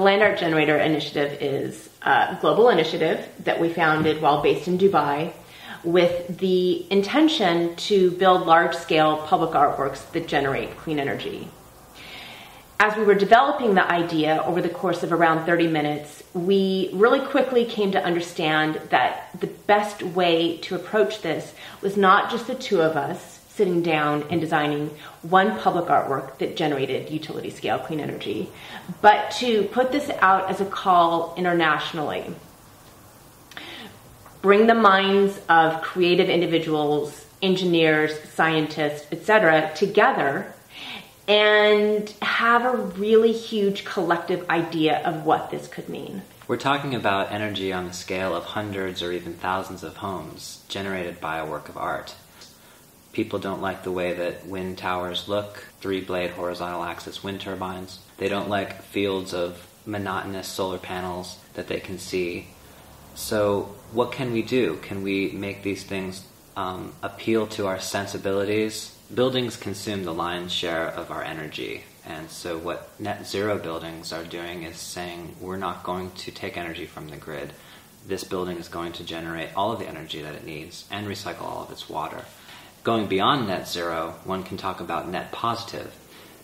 Land Art Generator Initiative is a global initiative that we founded while based in Dubai with the intention to build large scale public artworks that generate clean energy. As we were developing the idea over the course of around 30 minutes, we really quickly came to understand that the best way to approach this was not just the two of us sitting down and designing one public artwork that generated utility scale clean energy, but to put this out as a call internationally bring the minds of creative individuals, engineers, scientists, etc., together and have a really huge collective idea of what this could mean. We're talking about energy on the scale of hundreds or even thousands of homes generated by a work of art. People don't like the way that wind towers look, three blade horizontal axis wind turbines. They don't like fields of monotonous solar panels that they can see so, what can we do? Can we make these things um, appeal to our sensibilities? Buildings consume the lion's share of our energy. And so, what net zero buildings are doing is saying we're not going to take energy from the grid. This building is going to generate all of the energy that it needs and recycle all of its water. Going beyond net zero, one can talk about net positive.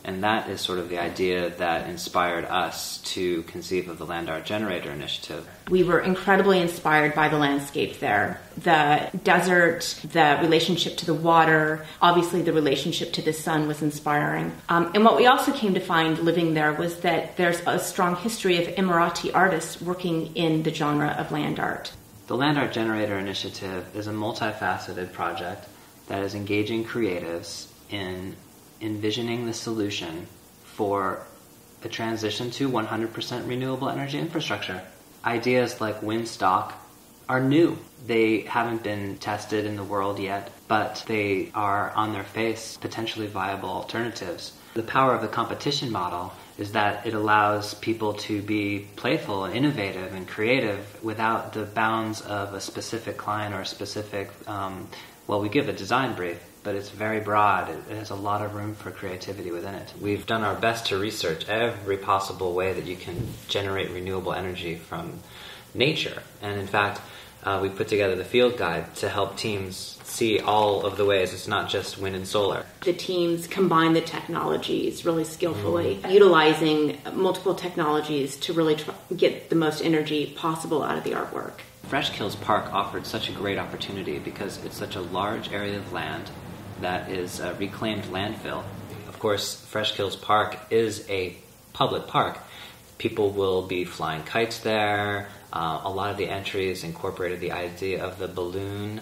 and that is sort of the idea that inspired us to conceive of the Land Art Generator Initiative. We were incredibly inspired by the landscape there. The desert, the relationship to the water, obviously the relationship to the sun was inspiring. Um, and what we also came to find living there was that there's a strong history of Emirati artists working in the genre of land art. The Land Art Generator Initiative is a multifaceted project that is engaging creatives in envisioning the solution for a transition to 100% renewable energy infrastructure. Ideas like Windstalk are new. They haven't been tested in the world yet, but they are on their face potentially viable alternatives. The power of the competition model is that it allows people to be playful and innovative and creative without the bounds of a specific client or a specific, um, well, we give a design brief but it's very broad. It, has a lot of room for creativity within it. We've done our best to research every possible way that you can generate renewable energy from nature. And in fact, uh, we put together the field guide to help teams see all of the ways. It's not just wind and solar. The teams combine the technologies really skillfully, mm. utilizing multiple technologies to really try, get the most energy possible out of the artwork. Fresh Kills Park offered such a great opportunity because it's such a large area of land that is a reclaimed landfill. Of course, Fresh Kills Park is a public park. People will be flying kites there. Uh, a lot of the entries incorporated the idea of the balloon.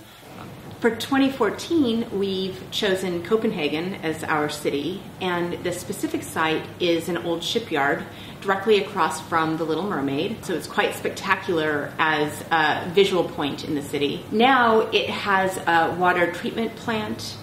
For 2014, we've chosen Copenhagen as our city, and the specific site is an old shipyard directly across from the Little Mermaid. So it's quite spectacular as a visual point in the city. Now it has a water treatment plant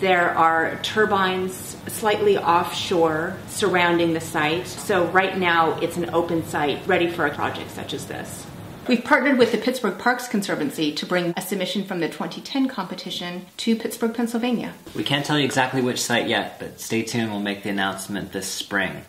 there are turbines slightly offshore surrounding the site. So right now it's an open site ready for a project such as this. We've partnered with the Pittsburgh Parks Conservancy to bring a submission from the 2010 competition to Pittsburgh, Pennsylvania. We can't tell you exactly which site yet, but stay tuned. We'll make the announcement this spring.